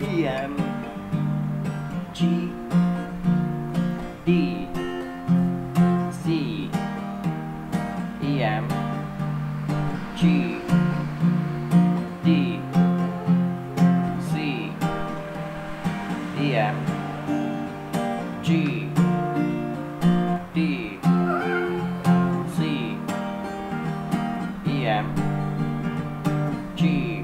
E M G D C E M G D C E M G D C E M G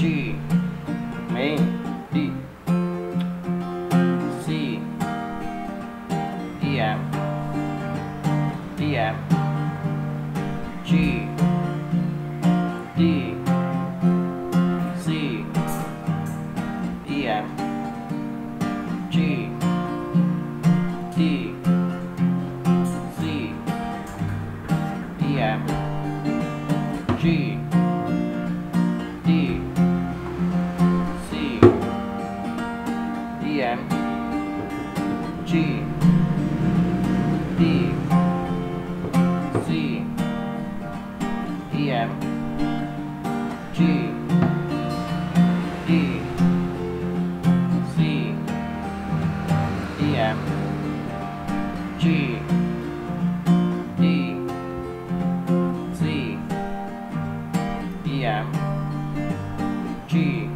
G main D C E M D M G D C E M G D C E M G Em, G, D, C, Em, G, D, C, Em, G, D, C, Em, G,